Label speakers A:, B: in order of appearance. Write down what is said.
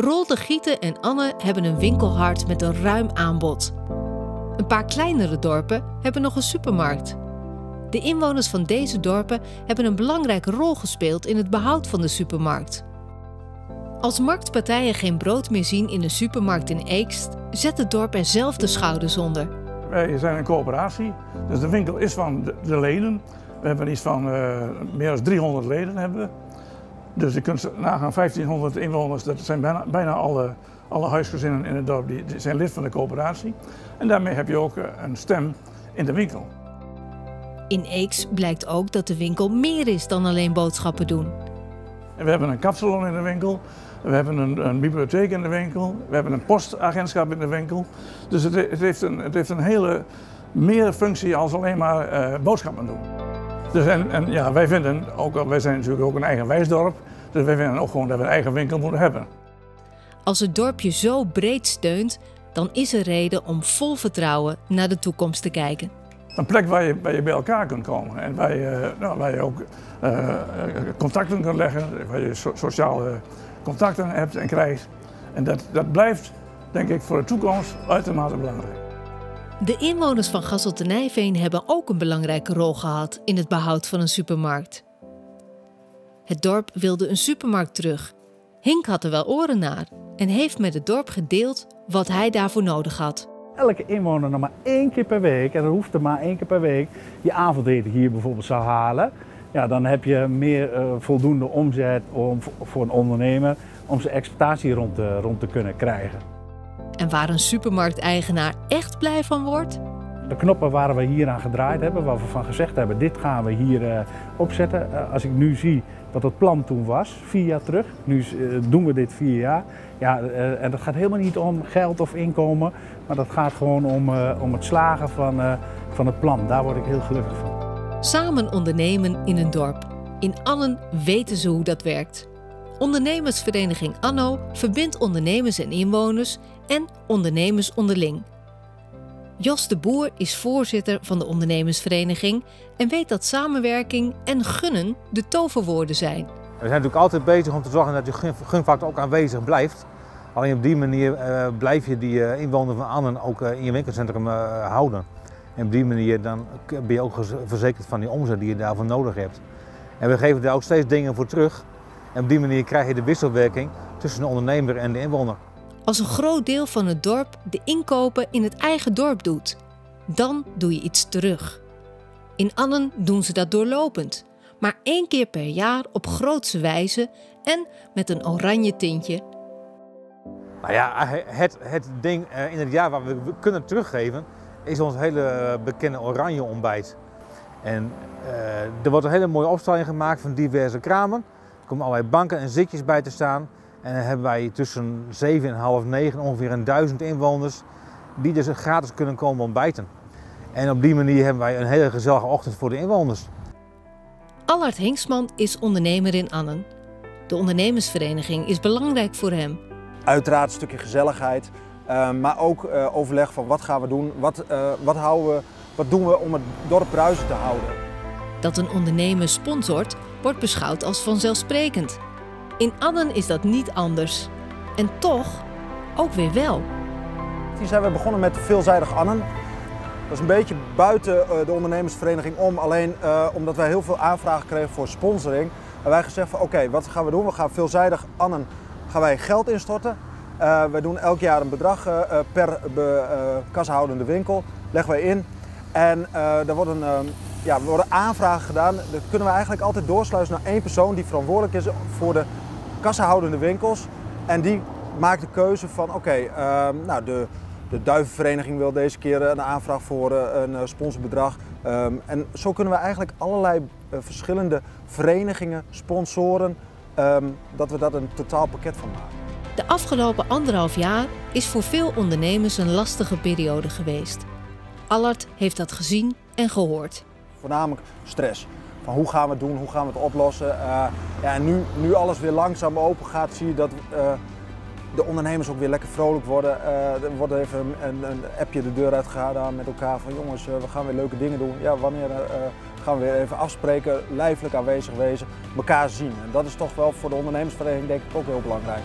A: Rolde Gieten en Anne hebben een winkelhart met een ruim aanbod. Een paar kleinere dorpen hebben nog een supermarkt. De inwoners van deze dorpen hebben een belangrijke rol gespeeld in het behoud van de supermarkt. Als marktpartijen geen brood meer zien in een supermarkt in Eekst, zet het dorp er zelf de schouders onder.
B: Wij zijn een coöperatie, dus de winkel is van de, leden. We hebben iets van uh, meer dan 300 leden. Hebben we. Dus je kunt nagaan, 1500 inwoners, dat zijn bijna, bijna alle, alle huisgezinnen in het dorp, die, die zijn lid van de coöperatie. En daarmee heb je ook eh, een stem in de winkel.
A: In Eeks blijkt ook dat de winkel meer is dan alleen boodschappen doen.
B: we hebben een kapsalon in de winkel, we hebben een, een, bibliotheek in de winkel, we hebben een postagentschap in de winkel. Dus het, het, heeft, een, het heeft een hele meer functie als alleen maar uh, boodschappen doen. Dus en, en, ja, wij vinden, ook, wij zijn natuurlijk ook een eigen wijsdorp, dus wij vinden ook gewoon dat we een eigen winkel moeten hebben.
A: Als het dorpje zo breed steunt, dan is er reden om vol vertrouwen naar de toekomst te kijken.
B: Een plek waar je, waar je bij elkaar kunt komen en waar je, nou, waar je ook uh, contacten kunt leggen, waar je sociale contacten hebt en krijgt. En dat, dat blijft, denk ik, voor de toekomst uitermate belangrijk.
A: De inwoners van Gasseltenijveen hebben ook een belangrijke rol gehad in het behoud van een supermarkt. Het dorp wilde een supermarkt terug. Hink had er wel oren naar en heeft met het dorp gedeeld wat hij daarvoor nodig had.
C: Elke inwoner nog maar één keer per week, en dat hoeft er maar één keer per week, je avondeten hier bijvoorbeeld zou halen. Ja, dan heb je meer uh, voldoende omzet om, voor een ondernemer om zijn exploitatie rond rond te kunnen krijgen.
A: En waar een supermarkteigenaar echt blij van wordt?
C: De knoppen waar we hier aan gedraaid hebben, waar we van gezegd hebben, dit gaan we hier uh, opzetten. Uh, als ik nu zie wat het plan toen was, vier jaar terug, nu uh, doen we dit vier jaar. Ja, en dat gaat helemaal niet om geld of inkomen, maar dat gaat gewoon om, om het slagen van, van het plan. Daar word ik heel gelukkig van.
A: Samen ondernemen in een dorp. In Allen weten ze hoe dat werkt. Ondernemersvereniging Anno verbindt ondernemers en inwoners en ondernemers onderling. Jos de Boer is voorzitter van de ondernemersvereniging en weet dat samenwerking en gunnen de toverwoorden zijn. We
D: zijn natuurlijk altijd bezig om te zorgen dat die gunfactor ook aanwezig blijft. Alleen op die manier uh, blijf je die uh, inwoner van Annen ook uh, in je winkelcentrum houden. En op die manier dan ben je ook verzekerd van die omzet die je daarvoor nodig hebt. En we geven daar ook steeds dingen voor terug. En op die manier krijg je de wisselwerking tussen de ondernemer en de inwoner.
A: Als een groot deel van het dorp de inkopen in het eigen dorp doet, dan doe je iets terug. In Annen doen ze dat doorlopend, maar één keer per jaar op grootse wijze en met een oranje tintje.
D: Nou ja, het, het ding eh, in het jaar waar we kunnen teruggeven is ons hele bekende oranje ontbijt. En uh, er wordt een hele mooie opstelling gemaakt van diverse kramen. Er komen allerlei banken en zitjes bij te staan. En dan hebben wij tussen 7 en half 9 ongeveer een duizend inwoners die dus gratis kunnen komen ontbijten. En op die manier hebben wij een hele gezellige ochtend voor de inwoners.
A: Allard Hinksman is ondernemer in Annen. De ondernemersvereniging is belangrijk voor hem.
E: Uiteraard een stukje gezelligheid, uh, maar ook uh, overleg van wat gaan we doen, wat, uh, wat, houden we, wat doen we om het dorp bruisen te houden.
A: Dat een ondernemer sponsort wordt beschouwd als vanzelfsprekend. In Annen is dat niet anders. En toch ook weer wel.
E: Hier zijn we begonnen met veelzijdig Annen. Dat is een beetje buiten de ondernemersvereniging om, alleen omdat wij heel veel aanvragen kregen voor sponsoring. En wij gezegd van oké, wat gaan we doen? We gaan veelzijdig Annen gaan wij geld instorten uh, wij doen elk jaar een bedrag per be, kassahoudende winkel, leggen wij in. En er worden, ja, worden aanvragen gedaan. Dat kunnen we eigenlijk altijd doorsluizen naar één persoon die verantwoordelijk is voor de kassahoudende winkels. En die maakt de keuze van oké, okay, nou de, de Duivenvereniging wil deze keer een aanvraag voor een sponsorbedrag. Um, en zo kunnen we eigenlijk allerlei verschillende verenigingen, sponsoren, um, dat we dat een totaal pakket van maken.
A: De afgelopen anderhalf jaar is voor veel ondernemers een lastige periode geweest. Allard heeft dat gezien en gehoord.
E: Voornamelijk stress. Van hoe gaan we het doen, hoe gaan we het oplossen. Uh, ja, en nu, nu alles weer langzaam open gaat, zie je dat uh, de ondernemers ook weer lekker vrolijk worden. Uh, er wordt even een, een, appje de deur uitgegaan met elkaar van jongens, we gaan weer leuke dingen doen. Ja, wanneer gaan we weer even afspreken, lijfelijk aanwezig wezen, elkaar zien. En dat is toch wel voor de ondernemersvereniging denk ik ook heel belangrijk.